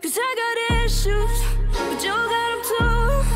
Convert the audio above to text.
Cause I got issues, but you got